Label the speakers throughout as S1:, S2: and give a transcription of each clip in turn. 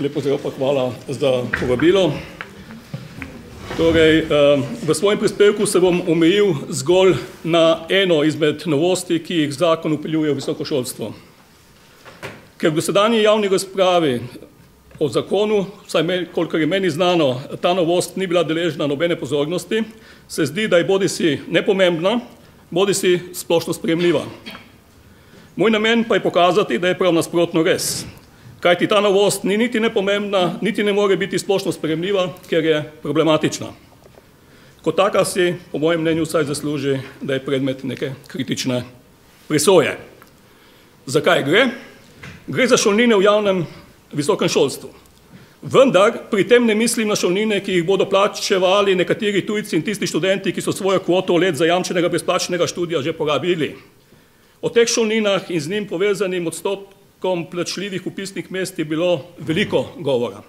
S1: Lepo zdrav pa hvala za povabilo. Torej, v svojem prispevku se bom omejil zgolj na eno izmed novosti, ki jih zakon upeljuje v visoko šolstvo. Ker v dosedanji javni razpravi o zakonu, vsaj kolikor je meni znano, ta novost ni bila deležna nobene pozornosti, se zdi, da je bodi si nepomembna, bodi si splošno sprejemljiva. Moj namen pa je pokazati, da je prav nasprotno res. Kajti ta novost ni niti nepomembna, niti ne more biti splošno sprejemljiva, ker je problematična. Kot taka si, po mojem mnenju, vsaj zasluži, da je predmet neke kritične presoje. Zakaj gre? Gre za šolnine v javnem visokem šolstvu. Vendar pri tem ne mislim na šolnine, ki jih bodo plačevali nekateri tujci in tisti študenti, ki so svojo kvoto let zajamčenega brezplačnega študija že porabili. O teh šolninah in z njim povezanim odstotkom plačljivih upisnih mest je bilo veliko govora.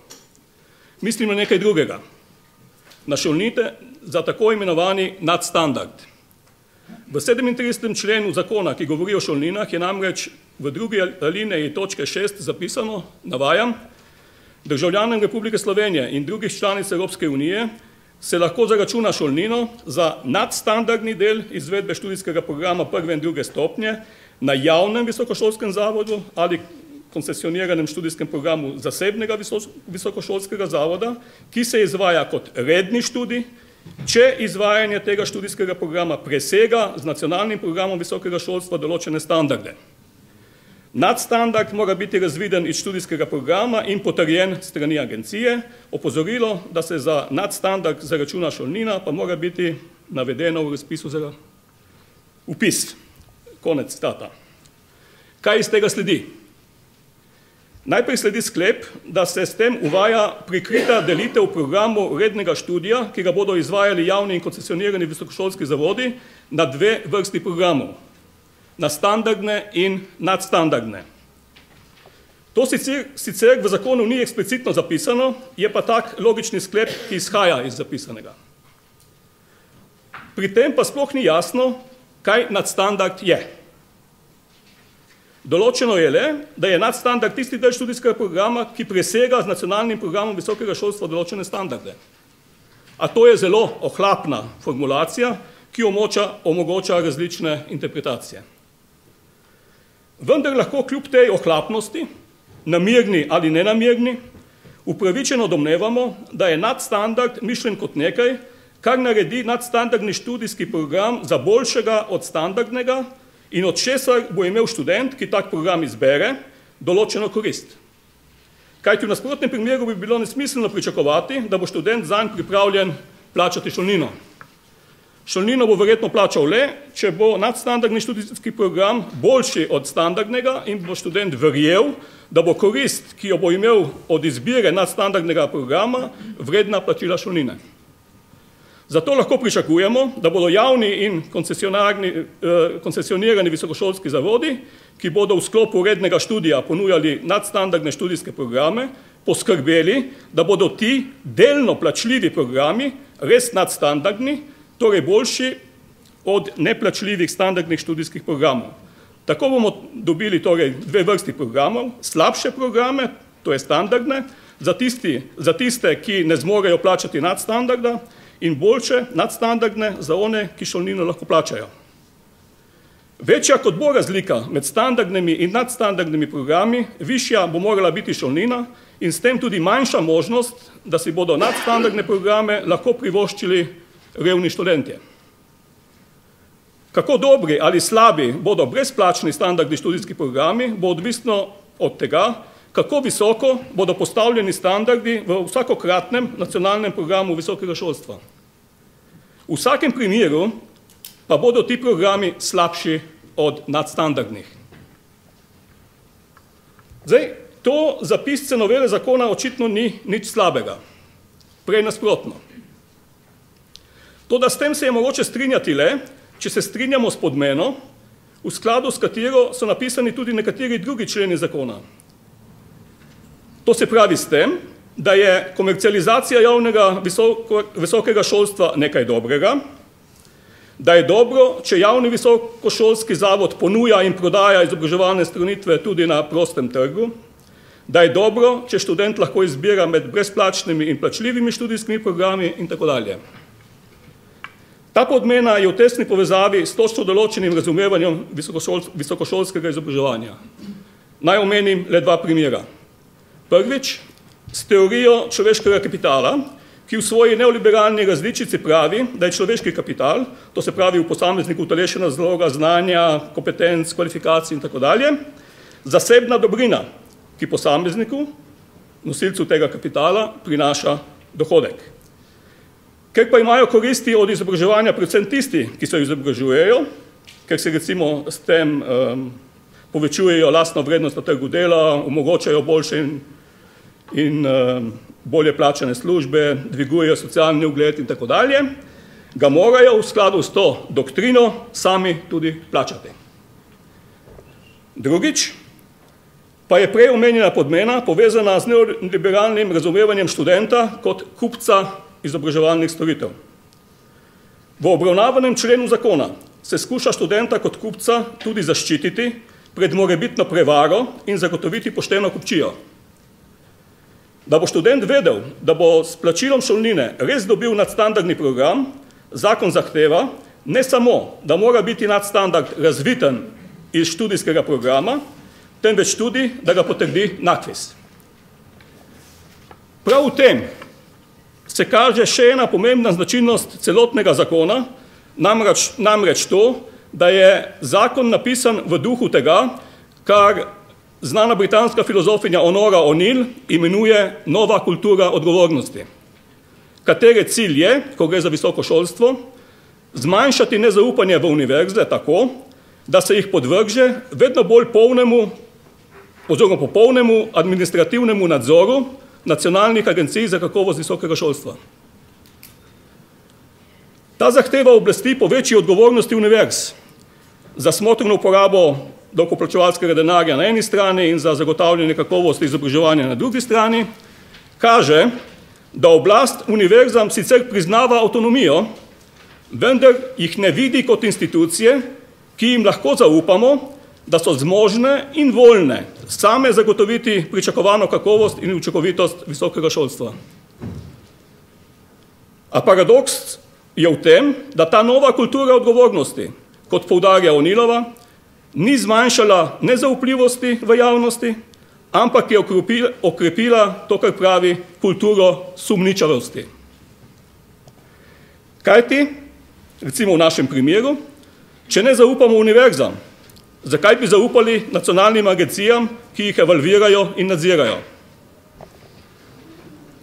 S1: Mislim na nekaj drugega. Na šolnite za tako imenovani nadstandard. V 37. členu zakona, ki govori o šolninah, je namreč v drugi alineji točke šest zapisano, navajam, državljanom Republike Slovenije in drugih članic Evropske unije se lahko zaračuna šolnino za nadstandardni del izvedbe študijskega programa prve in druge stopnje na javnem visokošolskem zavodu ali koncesioniranem študijskem programu zasebnega visokošolskega zavoda, ki se izvaja kot redni študij, če izvajanje tega študijskega programa presega z nacionalnim programom visokega šolstva določene standarde. Nadstandard mora biti razviden iz študijskega programa in potrjen strani agencije. Opozorilo, da se za nadstandard zaračuna šolnina, pa mora biti navedeno v razpisu za upis. Konec stata. Kaj iz tega sledi? Najprej sledi sklep, da se s tem uvaja prikrita delitev programu rednega študija, ki ga bodo izvajali javni in koncesionirani visokošolski zavodi, na dve vrsti programov na standardne in nadstandardne. To sicer, sicer v zakonu ni eksplicitno zapisano, je pa tak logični sklep, ki izhaja iz zapisanega. Pri tem pa sploh ni jasno, kaj nadstandard je. Določeno je le, da je nadstandard tisti del študijskega programa, ki presega z nacionalnim programom visokega šolstva določene standarde. A to je zelo ohlapna formulacija, ki omoča, omogoča različne interpretacije. Vendar lahko kljub tej ohlapnosti, namirni ali nenamirni, upravičeno domnevamo, da je nadstandard mišljen kot nekaj, kar naredi nadstandardni študijski program za boljšega od standardnega in od česar bo imel študent, ki tak program izbere, določeno korist. Kajti v nasprotnem primeru bi bilo nesmiselno pričakovati, da bo študent zanj pripravljen plačati šolnino. Šolnino bo verjetno plačal le, če bo nadstandardni študijski program boljši od standardnega in bo študent verjel, da bo korist, ki jo bo imel od izbire nadstandardnega programa, vredna plačila šolnine. Zato lahko pričakujemo, da bodo javni in eh, koncesionirani visokošolski zavodi, ki bodo v sklopu rednega študija ponujali nadstandardne študijske programe, poskrbeli, da bodo ti delno plačljivi programi res nadstandardni, torej boljši od neplačljivih standardnih študijskih programov. Tako bomo dobili torej dve vrsti programov, slabše programe, to je standardne, za, tisti, za tiste, ki ne zmorejo plačati nadstandarda in boljše nadstandardne za one, ki šolnino lahko plačajo. Večja kot bo razlika med standardnimi in nadstandardnimi programi, višja bo morala biti šolnina in s tem tudi manjša možnost, da si bodo nadstandardne programe lahko privoščili revni študentje. Kako dobri ali slabi bodo brezplačni standardni študijski programi, bo odvisno od tega, kako visoko bodo postavljeni standardi v vsakokratnem nacionalnem programu visokega šolstva. V vsakem primeru pa bodo ti programi slabši od nadstandardnih. Zdaj, to zapisce novele zakona očitno ni nič slabega. Prej nasprotno. To, da s tem se je mogoče strinjati le, če se strinjamo s podmeno, v skladu s katero so napisani tudi nekateri drugi členi zakona. To se pravi s tem, da je komercializacija javnega visoko, visokega šolstva nekaj dobrega, da je dobro, če javni visokošolski zavod ponuja in prodaja izobraževalne stranitve tudi na prostem trgu, da je dobro, če študent lahko izbira med brezplačnimi in plačljivimi študijskimi programi in tako dalje. Ta podmena je v tesni povezavi s točno določenim razumevanjem visokošolskega izobraževanja. Naj omenim le dva primera. Prvič, s teorijo človeškega kapitala, ki v svoji neoliberalni različici pravi, da je človeški kapital, to se pravi v posamezniku utelešena zloga znanja, kompetenc, kvalifikacij in tako dalje, zasebna dobrina, ki posamezniku, nosilcu tega kapitala, prinaša dohodek. Ker pa imajo koristi od izobraževanja predvsem tisti, ki se izobražujejo, ker se recimo s tem um, povečujejo lastno vrednost na trgu dela, omogočajo boljše in, in um, bolje plačane službe, dvigujejo socialni ugled in tako dalje, ga morajo v skladu s to doktrino sami tudi plačati. Drugič, pa je prej omenjena podmena povezana z neoliberalnim razumevanjem študenta kot kupca izobraževalnih storitev. V obravnavanem členu zakona se skuša študenta kot kupca tudi zaščititi pred morebitno prevaro in zagotoviti pošteno kupčijo. Da bo študent vedel, da bo s plačilom šolnine res dobil nadstandardni program, zakon zahteva ne samo, da mora biti nadstandard razviten iz študijskega programa, temveč tudi, da ga potrdi nakvis. Prav v tem se kaže še ena pomembna značilnost celotnega zakona, namreč, to, da je zakon napisan v duhu tega, kar znana britanska filozofinja Honora O'Neill imenuje nova kultura odgovornosti, katere cilj je, ko gre za visoko šolstvo, zmanjšati nezaupanje v univerze tako, da se jih podvrže vedno bolj polnemu oziroma popolnemu administrativnemu nadzoru nacionalnih agencij za kakovost visokega šolstva. Ta zahteva oblasti po večji odgovornosti univerz za smotrno uporabo davkoplačevalskega denarja na eni strani in za zagotavljanje kakovosti izobraževanja na drugi strani, kaže, da oblast univerzam sicer priznava avtonomijo, vendar jih ne vidi kot institucije, ki jim lahko zaupamo, da so zmožne in voljne same zagotoviti pričakovano kakovost in učinkovitost visokega šolstva. A paradoks je v tem, da ta nova kultura odgovornosti, kot poudarja Onilova, ni zmanjšala nezaupljivosti v javnosti, ampak je okrepila to, kar pravi kulturo sumničavosti. Kaj ti, recimo v našem primeru, če ne zaupamo univerzam, zakaj bi zaupali nacionalnim agencijam, ki jih evalvirajo in nadzirajo?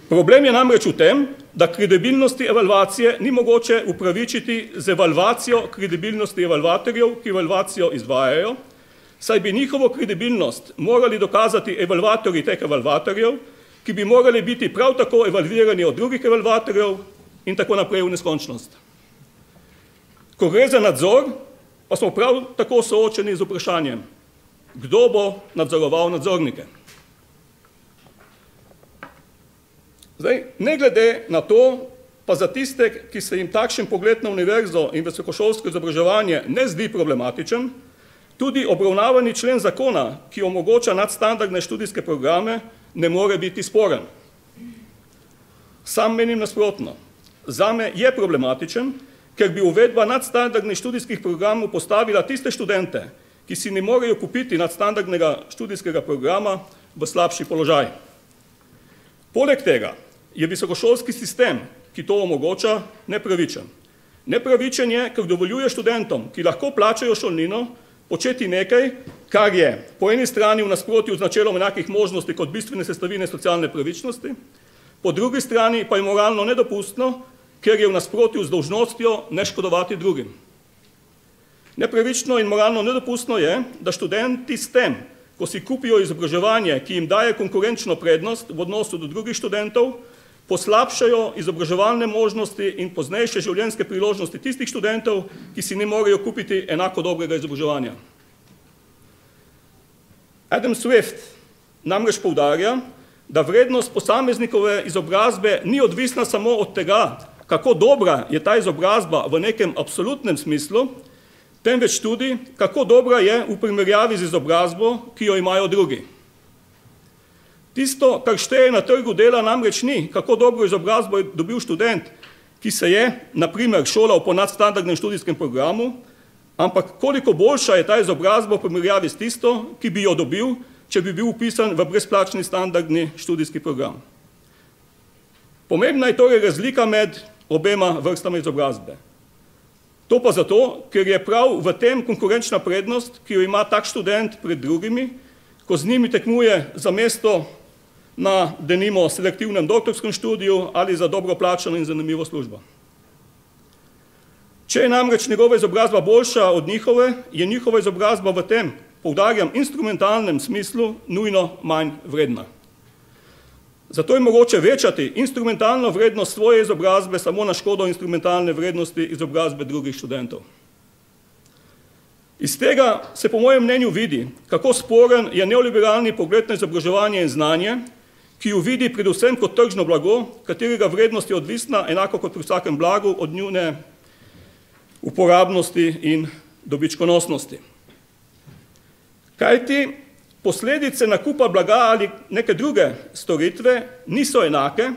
S1: Problem je namreč v tem, da kredibilnosti evalvacije ni mogoče upravičiti z evalvacijo kredibilnosti evalvatorjev, ki evalvacijo izvajajo, saj bi njihovo kredibilnost morali dokazati evalvatorji teh evalvatorjev, ki bi morali biti prav tako evalvirani od drugih evalvatorjev in tako naprej v neskončnost. Ko gre za nadzor, pa smo prav tako soočeni z vprašanjem, kdo bo nadzoroval nadzornike. Zdaj, ne glede na to, pa za tiste, ki se jim takšen pogled na univerzo in visokošolsko izobraževanje ne zdi problematičen, tudi obravnavani člen zakona, ki omogoča nadstandardne študijske programe, ne more biti sporen. Sam menim nasprotno. Zame je problematičen, ker bi uvedba nadstandardnih študijskih programov postavila tiste študente, ki si ne morejo kupiti nadstandardnega študijskega programa v slabši položaj. Poleg tega je visokošolski sistem, ki to omogoča, nepravičen. Nepravičen je, ker dovoljuje študentom, ki lahko plačajo šolnino, početi nekaj, kar je po eni strani v nasprotju z načelom enakih možnosti kot bistvene sestavine socialne pravičnosti, po drugi strani pa je moralno nedopustno, ker je v nasprotju z dolžnostjo ne škodovati drugim. Nepravično in moralno nedopustno je, da študenti s tem, ko si kupijo izobraževanje, ki jim daje konkurenčno prednost v odnosu do drugih študentov, poslabšajo izobraževalne možnosti in poznejše življenjske priložnosti tistih študentov, ki si ne morejo kupiti enako dobrega izobraževanja. Adam Swift namreč poudarja, da vrednost posameznikove izobrazbe ni odvisna samo od tega, kako dobra je ta izobrazba v nekem absolutnem smislu, temveč tudi, kako dobra je v primerjavi z izobrazbo, ki jo imajo drugi. Tisto, kar šteje na trgu dela, namreč ni, kako dobro izobrazbo je dobil študent, ki se je, na primer, šolal po nadstandardnem študijskem programu, ampak koliko boljša je ta izobrazba v primerjavi s tisto, ki bi jo dobil, če bi bil upisan v brezplačni standardni študijski program. Pomembna je torej razlika med obema vrstama izobrazbe. To pa zato, ker je prav v tem konkurenčna prednost, ki jo ima tak študent pred drugimi, ko z njimi tekmuje za mesto na denimo selektivnem doktorskem študiju ali za dobro plačano in zanimivo službo. Če je namreč njegova izobrazba boljša od njihove, je njihova izobrazba v tem, poudarjam, instrumentalnem smislu nujno manj vredna. Zato je mogoče večati instrumentalno vrednost svoje izobrazbe samo na škodo instrumentalne vrednosti izobrazbe drugih študentov. Iz tega se po mojem mnenju vidi, kako sporen je neoliberalni pogled na izobraževanje in znanje, ki jo vidi predvsem kot tržno blago, katerega vrednost je odvisna, enako kot pri vsakem blagu, od njune uporabnosti in dobičkonosnosti. Kajti posledice nakupa blaga ali neke druge storitve niso enake,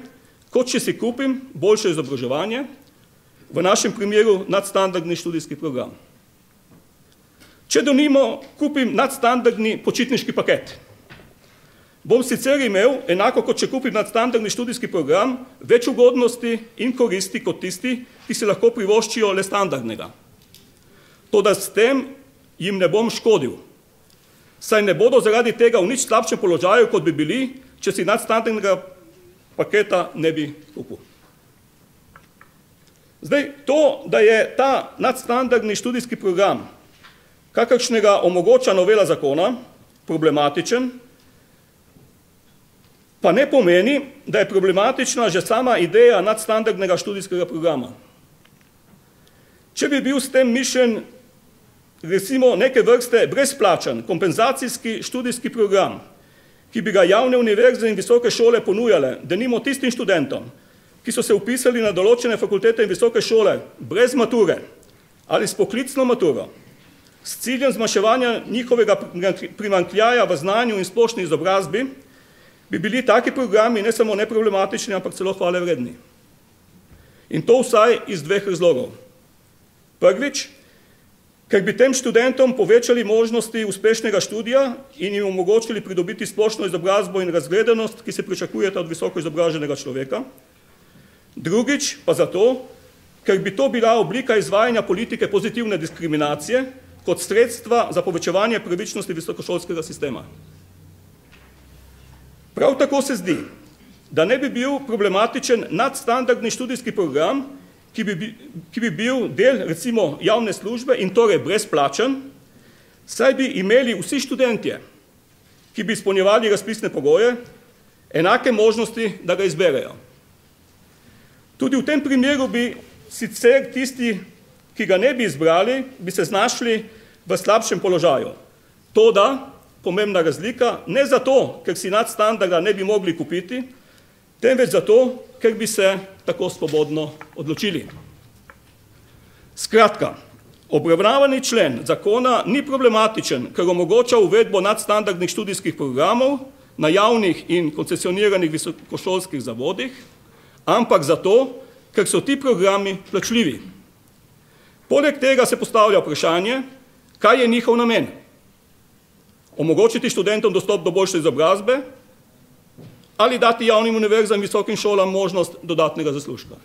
S1: kot če si kupim boljše izobraževanje, v našem primeru nadstandardni študijski program. Če donimo kupim nadstandardni počitniški paket, bom sicer imel, enako kot če kupim nadstandardni študijski program, več ugodnosti in koristi kot tisti, ki si lahko privoščijo le standardnega. Toda s tem jim ne bom škodil, saj ne bodo zaradi tega v nič slabšem položaju, kot bi bili, če si nadstandardnega paketa ne bi kupil. Zdaj, to, da je ta nadstandardni študijski program, kakršnega omogoča novela zakona, problematičen, pa ne pomeni, da je problematična že sama ideja nadstandardnega študijskega programa. Če bi bil s tem mišljen recimo neke vrste brezplačen kompenzacijski študijski program, ki bi ga javne univerze in visoke šole ponujale, da nimo tistim študentom, ki so se upisali na določene fakultete in visoke šole brez mature ali s poklicno maturo, s ciljem zmaševanja njihovega primankljaja v znanju in splošni izobrazbi, bi bili taki programi ne samo neproblematični, ampak celo hvale vredni. In to vsaj iz dveh razlogov. Prvič, ker bi tem študentom povečali možnosti uspešnega študija in jim omogočili pridobiti splošno izobrazbo in razgledanost, ki se pričakujeta od visoko izobraženega človeka. Drugič pa zato, ker bi to bila oblika izvajanja politike pozitivne diskriminacije kot sredstva za povečevanje pravičnosti visokošolskega sistema. Prav tako se zdi, da ne bi bil problematičen nadstandardni študijski program, ki bi, ki bi bil del recimo javne službe in torej brezplačen, saj bi imeli vsi študentje, ki bi izpolnjevali razpisne pogoje, enake možnosti, da ga izberejo. Tudi v tem primeru bi sicer tisti, ki ga ne bi izbrali, bi se znašli v slabšem položaju. Toda, pomembna razlika, ne zato, ker si nadstandarda ne bi mogli kupiti, temveč zato, ker bi se tako svobodno odločili. Skratka, obravnavani člen zakona ni problematičen, ker omogoča uvedbo nadstandardnih študijskih programov na javnih in koncesioniranih visokošolskih zavodih, ampak zato, ker so ti programi plačljivi. Poleg tega se postavlja vprašanje, kaj je njihov namen. Omogočiti študentom dostop do boljše izobrazbe ali dati javnim univerzam in visokim šolam možnost dodatnega zaslužka.